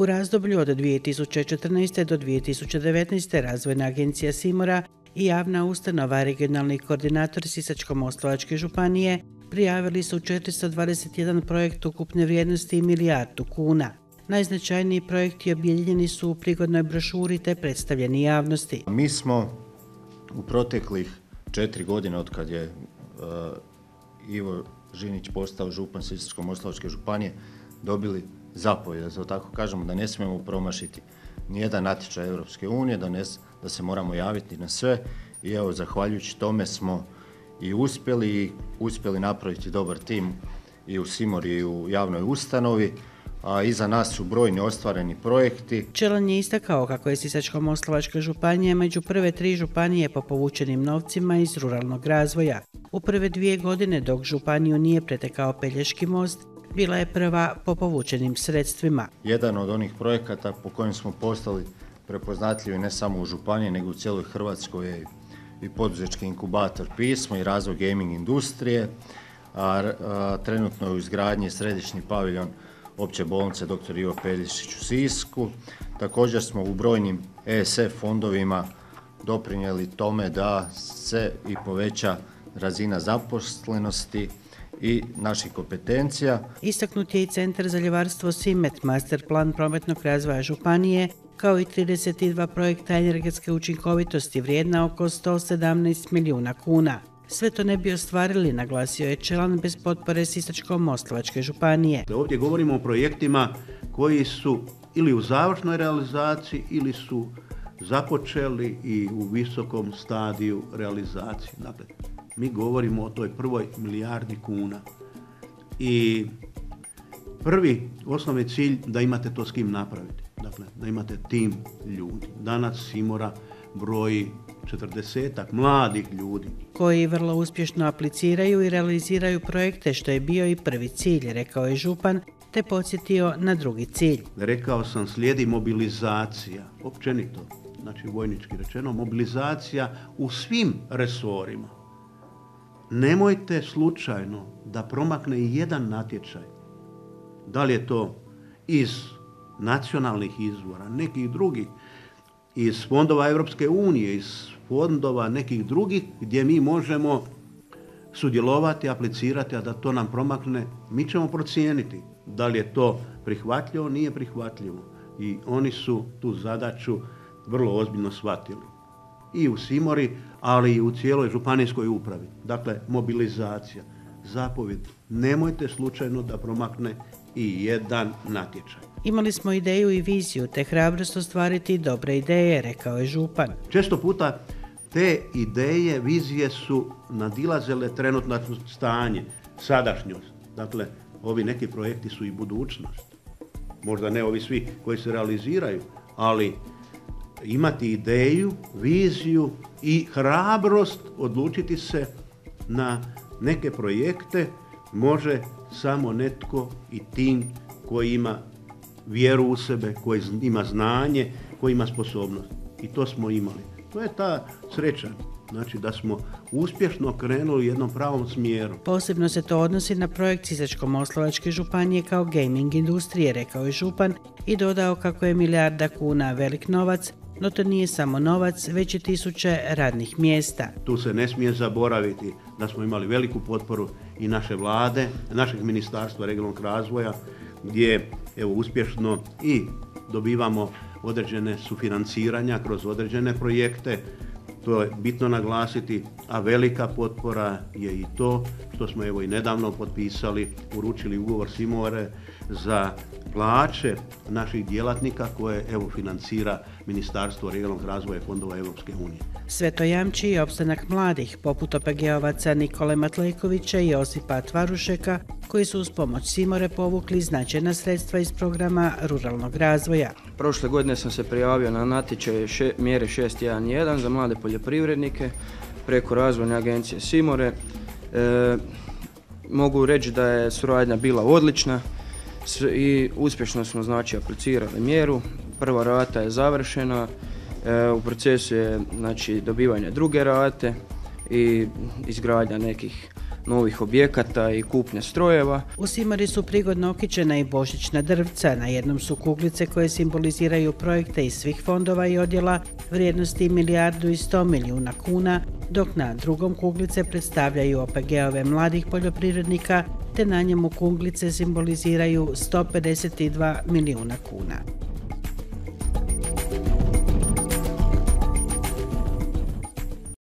U razdoblju od 2014. do 2019. razvojna agencija Simora i javna ustanova regionalni koordinator Sisačko-Moslavačke županije prijavili su 421 projekt ukupne vrijednosti milijardu kuna. Najznačajniji projekti objeljeni su u prigodnoj brošuri te predstavljeni javnosti. Mi smo u proteklih četiri godine od kad je uh, Ivo Žinić postao župan Sisačko-Moslavačke županije dobili zapovjed, da to tako kažemo, da ne smijemo promašiti nijedan natječaj Europske unije, da, da se moramo javiti na sve i evo, zahvaljujući tome smo i uspjeli i uspjeli napraviti dobar tim i u Simori i u javnoj ustanovi a iza nas su brojni ostvareni projekti. Čelan je istakao kako je Sisačko-Moslavačka županija među prve tri županije po povučenim novcima iz ruralnog razvoja. U prve dvije godine dok županiju nije pretekao Pelješki most, bila je prva po povučenim sredstvima. Jedan od onih projekata po kojim smo postali prepoznatljivi ne samo u županiji nego u cijeloj Hrvatskoj je i poduzetnički inkubator pismo i razvoj gaming industrije, a, trenutno je u izgradnji središnji paviljon opće bolnice dr. Ivo Peljišić u Sisku. Također smo u brojnim ESF fondovima doprinijeli tome da se i poveća razina zaposlenosti i naših kompetencija. Istaknut je i Centar za ljevarstvo SIMET, master plan prometnog razvoja Županije, kao i 32 projekta energetske učinkovitosti vrijedna oko 117 milijuna kuna. Sve to ne bi ostvarili, naglasio je Čelan bez potpore Sisačko-Moslavačke županije. Ovdje govorimo o projektima koji su ili u završnoj realizaciji ili su započeli i u visokom stadiju realizacije. Dakle, mi govorimo o toj prvoj milijardi kuna. I prvi osnovni cilj da imate to s kim napraviti. Dakle, da imate tim ljudi. Danas Simora broji četrdesetak mladih ljudi. Koji vrlo uspješno apliciraju i realiziraju projekte što je bio i prvi cilj, rekao je Župan, te podsjetio na drugi cilj. Rekao sam slijedi mobilizacija, općenito, znači vojnički rečeno, mobilizacija u svim resorima. Nemojte slučajno da promakne i jedan natječaj. Da li je to iz nacionalnih izvora, nekih drugih, iz fondova Europske unije, iz fondova nekih drugih gdje mi možemo sudjelovati, aplicirati, a da to nam promakne, mi ćemo procijeniti da li je to prihvatljivo, nije prihvatljivo. I oni su tu zadaću vrlo ozbiljno shvatili. I u Simori, ali i u cijeloj županijskoj upravi. Dakle, mobilizacija, zapovjed. Nemojte slučajno da promakne i jedan natječaj. Imali smo ideju i viziju, te hrabrost ostvariti dobre ideje, rekao je Župan. Često puta te ideje, vizije su nadilazile trenutno stanje, sadašnjost. Dakle, ovi neki projekti su i budućnost. Možda ne ovi svi koji se realiziraju, ali imati ideju, viziju i hrabrost odlučiti se na neke projekte može samo netko i tim koji ima vjeru u sebe, koji ima znanje, koji ima sposobnost. I to smo imali. To je ta sreća. Znači da smo uspješno krenuli u jednom pravom smjeru. Posebno se to odnosi na projekt Sisačko-Moslavačke županije kao gaming industrije, rekao je Župan i dodao kako je milijarda kuna velik novac, no to nije samo novac, već i tisuće radnih mjesta. Tu se ne smije zaboraviti da smo imali veliku potporu i naše vlade, našeg ministarstva regionalnog razvoja, gdje evo uspješno i dobivamo određene sufinanciranja kroz određene projekte. To je bitno naglasiti, a velika potpora je i to što smo evo i nedavno potpisali, uručili ugovor Simore za plaće naših djelatnika koje evo financira Ministarstvo regionalnog razvoja fondova Europske unije. Sve to jamči i opstanak mladih, poput OPG-ovaca Nikole Matlejkovića i Josipa Tvarušeka, koji su uz pomoć Simore povukli značajna sredstva iz programa ruralnog razvoja. Prošle godine sam se prijavio na natječaj mjere 611 za mlade poljoprivrednike preko razvojne agencije Simore. E, mogu reći da je suradnja bila odlična i uspješno smo znači aplicirali mjeru. Prva rata je završena, e, u procesu je znači dobivanje druge rate i izgradnja nekih novih objekata i kupnje strojeva. U Simori su prigodno okićena i božićna drvca. Na jednom su kuglice koje simboliziraju projekte iz svih fondova i odjela vrijednosti milijardu i sto milijuna kuna, dok na drugom kuglice predstavljaju OPG-ove mladih poljoprivrednika te na njemu kuglice simboliziraju 152 milijuna kuna.